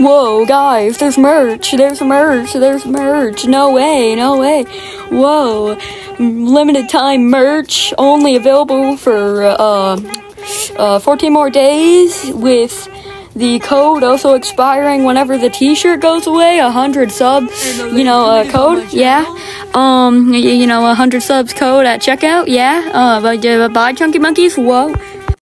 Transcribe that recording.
Whoa, guys, there's merch. There's merch. There's merch. No way. No way. Whoa. Limited time merch only available for uh, uh 14 more days with the code also expiring whenever the t-shirt goes away hundred subs you know uh, code yeah um you, know hundred subs code at checkout yeah uh but uh, bye chunky monkeys whoa